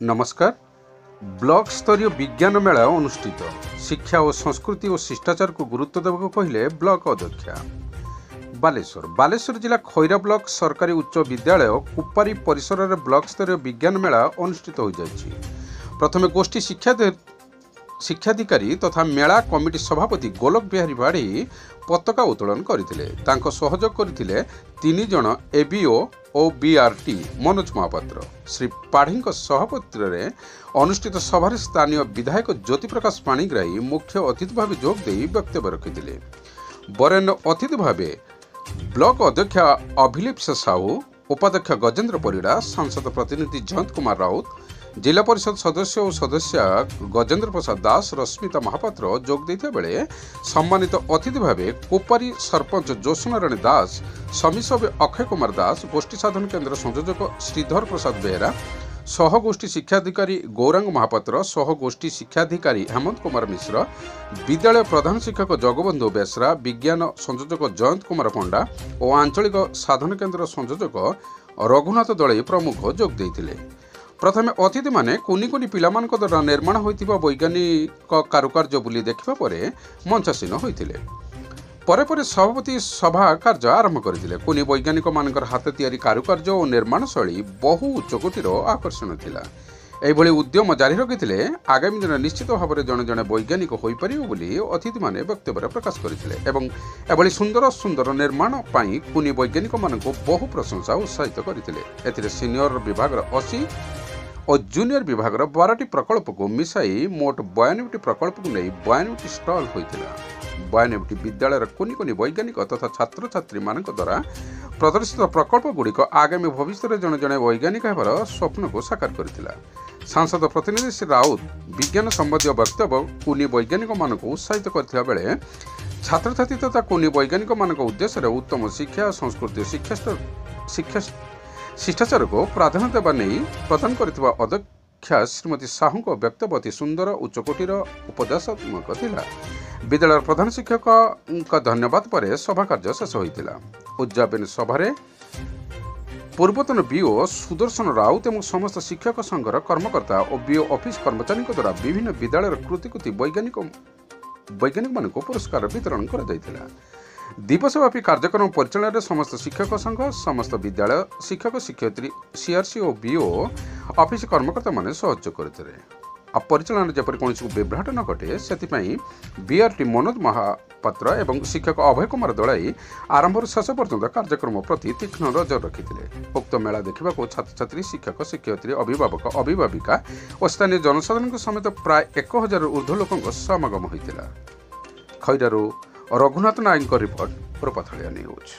ନମସ୍କାର ବ୍ଲକ ସ୍ତରୀୟ ବିଜ୍ଞାନ ମେଳା ଅନୁଷ୍ଠିତ ଶିକ୍ଷା ଓ ସଂସ୍କୃତି ଓ ଶିଷ୍ଟାଚାରକୁ ଗୁରୁତ୍ୱ ଦେବାକୁ କହିଲେ ବ୍ଲକ ଅଧ୍ୟକ୍ଷା ବାଲେଶ୍ୱର ବାଲେଶ୍ୱର ଜିଲ୍ଲା ଖଇରା ବ୍ଲକ ସରକାରୀ ଉଚ୍ଚ ବିଦ୍ୟାଳୟ କୁପାରୀ ପରିସରରେ ବ୍ଲକ ସ୍ତରୀୟ ବିଜ୍ଞାନ ମେଳା ଅନୁଷ୍ଠିତ ହୋଇଯାଇଛି ପ୍ରଥମେ ଗୋଷ୍ଠୀ ଶିକ୍ଷା ଶିକ୍ଷାଧିକାରୀ ତଥା ମେଳା କମିଟି ସଭାପତି ଗୋଲକ ବିହାରୀ ବାଢ଼ି ପତାକା ଉତ୍ତୋଳନ କରିଥିଲେ ତାଙ୍କ ସହଯୋଗ କରିଥିଲେ ତିନି ଜଣ ଏବିଓ ଓ ବିଆର୍ଟି ମନୋଜ ମହାପାତ୍ର। ଶ୍ରୀ ପାଢ଼ୀଙ୍କ ସଭାପତିରେ ଅନୁଷ୍ଠିତ ସଭାରେ ସ୍ଥାନୀୟ ବିଧାୟକ ଜ୍ୟୋତିପ୍ରକାଶ ପାଣିଗ୍ରାହୀ ମୁଖ୍ୟ ଅତିଥି ଭାବେ ଯୋଗ ଦେଇ ବକ୍ତବ୍ୟ ରଖିଥିଲେ। ବରେଣ୍ୟ ଅତିଥି ଭାବେ ବ୍ଲକ ଅଧ୍ୟକ୍ଷା ଅଭିଲିପ୍ସା ସାହୁ ଉପାଧ୍ୟକ୍ଷ ଗଜେନ୍ଦ୍ର ପରିଡ଼ା ସାଂସଦ ପ୍ରତିନିଧି ଜୟନ୍ତ କୁମାର ରାଉତ ଜିଲ୍ଲା ପରିଷଦ ସଦସ୍ୟ ଓ ସଦସ୍ୟା ଗଜେନ୍ଦ୍ର ପ୍ରସାଦ ଦାସ ରଶ୍ମିତା ମହାପାତ୍ର ଯୋଗ ଦେଇଥିବା ବେଳେ ସମ୍ମାନିତ ଅତିଥି ଭାବେ କୋପାରୀ ସରପଞ୍ଚ ଜ୍ୟୋତ୍ସନାରାଣୀ ଦାସ ସମିସଭ୍ୟ ଅକ୍ଷୟ କୁମାର ଦାସ ଗୋଷ୍ଠୀ ସାଧନ କେନ୍ଦ୍ର ସଂଯୋଜକ ଶ୍ରୀଧର ପ୍ରସାଦ ବେହେରା ସହଗୋଷ୍ଠୀ ଶିକ୍ଷାଧିକାରୀ ଗୌରାଙ୍ଗ ମହାପାତ୍ର ସହଗୋଷ୍ଠୀ ଶିକ୍ଷାଧିକାରୀ ହେମନ୍ତ କୁମାର ମିଶ୍ର ବିଦ୍ୟାଳୟ ପ୍ରଧାନ ଶିକ୍ଷକ ଜଗବନ୍ଧୁ ବେସରା ବିଜ୍ଞାନ ସଂଯୋଜକ ଜୟନ୍ତ କୁମାର ପଣ୍ଡା ଓ ଆଞ୍ଚଳିକ ସାଧନ କେନ୍ଦ୍ର ସଂଯୋଜକ ରଘୁନାଥ ଦଳେଇ ପ୍ରମୁଖ ଯୋଗ ଦେଇଥିଲେ ପ୍ରଥମେ ଅତିଥିମାନେ କୁନି କୁନି ପିଲାମାନଙ୍କ ଦ୍ୱାରା ନିର୍ମାଣ ହୋଇଥିବା ବୈଜ୍ଞାନିକ କାରୁକାର୍ଯ୍ୟ ବୁଲି ଦେଖିବା ପରେ ମଞ୍ଚାସୀନ ହୋଇଥିଲେ ପରେ ପରେ ସଭାପତି ସଭା କାର୍ଯ୍ୟ ଆରମ୍ଭ କରିଥିଲେ କୁନି ବୈଜ୍ଞାନିକମାନଙ୍କର ହାତ ତିଆରି କାରୁକାର୍ଯ୍ୟ ଓ ନିର୍ମାଣ ଶୈଳୀ ବହୁ ଉଚ୍ଚକୋଟୀର ଆକର୍ଷଣ ଥିଲା। ଏହିଭଳି ଉଦ୍ୟମ ଜାରି ରଖିଥିଲେ ଆଗାମୀ ଦିନରେ ନିଶ୍ଚିତ ଭାବରେ ଜଣେ ଜଣେ ବୈଜ୍ଞାନିକ ହୋଇପାରିବ ବୋଲି ଅତିଥିମାନେ ବକ୍ତବ୍ୟରେ ପ୍ରକାଶ କରିଥିଲେ ଏବଂ ଏଭଳି ସୁନ୍ଦର ସୁନ୍ଦର ନିର୍ମାଣ ପାଇଁ କୁନି ବୈଜ୍ଞାନିକମାନଙ୍କୁ ବହୁ ପ୍ରଶଂସା ଉତ୍ସାହିତ କରିଥିଲେ। ଏଥିରେ ସିନିୟର ବିଭାଗର ଅଶୀ ଓ ଜୁନିୟର ବିଭାଗର ବାରଟି ପ୍ରକଳ୍ପକୁ ମିଶାଇ ମୋଟ ବୟାନବେଟି ପ୍ରକଳ୍ପକୁ ନେଇ ବୟାନବେଟି ଷ୍ଟଲ୍ ହୋଇଥିଲା। ବୟାନବେଟି ବିଦ୍ୟାଳୟର କୁନି କୁନି ବୈଜ୍ଞାନିକ ତଥା ଛାତ୍ରଛାତ୍ରୀମାନଙ୍କ ଦ୍ୱାରା ପ୍ରଦର୍ଶିତ ପ୍ରକଳ୍ପଗୁଡ଼ିକ ଆଗାମୀ ଭବିଷ୍ୟତରେ ଜଣେ ଜଣେ ବୈଜ୍ଞାନିକ ହେବାର ସ୍ୱପ୍ନକୁ ସାକାର କରିଥିଲା। ସାଂସଦ ପ୍ରତିନିଧି ଶ୍ରୀ ରାଉତ ବିଜ୍ଞାନ ସମ୍ବନ୍ଧୀୟ ବକ୍ତବ୍ୟ କୁନି ବୈଜ୍ଞାନିକମାନଙ୍କୁ ଉତ୍ସାହିତ କରିଥିବା ବେଳେ ଛାତ୍ରଛାତ୍ରୀ ତଥା କୁନି ବୈଜ୍ଞାନିକମାନଙ୍କ ଉଦ୍ଦେଶ୍ୟରେ ଉତ୍ତମ ଶିକ୍ଷା ସଂସ୍କୃତି ଶିକ୍ଷା ଶିକ୍ଷା ଶିଷ୍ଟାଚାରକୁ ପ୍ରାଧାନ୍ୟ ଦେବା ନେଇ ପ୍ରଦାନ କରିଥିବା ଅଧ୍ୟକ୍ଷା ଶ୍ରୀମତୀ ସାହୁଙ୍କ ବକ୍ତବ୍ୟ ଅତି ସୁନ୍ଦର ଉଚ୍ଚକୋଟୀର ଉପଦେଶାତ୍ମକ ଥିଲା। ବିଦ୍ୟାଳୟର ପ୍ରଧାନ ଶିକ୍ଷକଙ୍କ ଧନ୍ୟବାଦ ପରେ ସଭା କାର୍ଯ୍ୟ ଶେଷ ହୋଇଥିଲା। ଉଦ୍ଯାପନୀ ସଭାରେ ପୂର୍ବତନ ବିଓ ସୁଦର୍ଶନ ରାଉତ ଏବଂ ସମସ୍ତ ଶିକ୍ଷକ ସଂଘର କର୍ମକର୍ତ୍ତା ଓ ବିଓ ଅଫିସ କର୍ମଚାରୀଙ୍କ ଦ୍ୱାରା ବିଭିନ୍ନ ବିଦ୍ୟାଳୟର କୃତିକୃତି ବୈଜ୍ଞାନିକ ବୈଜ୍ଞାନିକମାନଙ୍କୁ ପୁରସ୍କାର ବିତରଣ କରାଯାଇଥିଲା। ଦିବସବ୍ୟାପୀ କାର୍ଯ୍ୟକ୍ରମ ପରିଚାଳନାରେ ସମସ୍ତ ଶିକ୍ଷକ ସଂଘ ସମସ୍ତ ବିଦ୍ୟାଳୟ ଶିକ୍ଷକ ଶିକ୍ଷୟିତ୍ରୀ ସିଆର୍ସି ଓ ବିଓ ଅଫିସ କର୍ମକର୍ତ୍ତାମାନେ ସହଯୋଗ କରିଥିଲେ। ଆଉ ପରିଚାଳନାରେ ଯେପରି କୌଣସି ବିଭ୍ରାଟ ନ ଘଟେ ସେଥିପାଇଁ ବିଆର୍ଟି ମନୋଜ ମହାପାତ୍ର ଏବଂ ଶିକ୍ଷକ ଅଭୟ କୁମାର ଦଳାଇ ଆରମ୍ଭରୁ ଶେଷ ପର୍ଯ୍ୟନ୍ତ କାର୍ଯ୍ୟକ୍ରମ ପ୍ରତି ତୀକ୍ଷ୍ଣ ନଜର ରଖିଥିଲେ। ଉକ୍ତ ମେଳା ଦେଖିବାକୁ ଛାତ୍ରଛାତ୍ରୀ ଶିକ୍ଷକ ଶିକ୍ଷୟିତ୍ରୀ ଅଭିଭାବକ ଅଭିଭାବିକା ଓ ସ୍ଥାନୀୟ ଜନସାଧାରଣଙ୍କ ସମେତ ପ୍ରାୟ ଏକ ହଜାରରୁ ଉର୍ଦ୍ଧ୍ୱ ଲୋକଙ୍କ ସମାଗମ ହୋଇଥିଲା। ଖଇରାରୁ ରଘୁନାଥ ନାୟକଙ୍କ ରିପୋର୍ଟ ପ୍ରପାଥଳିଆ ନ୍ୟୁଜ୍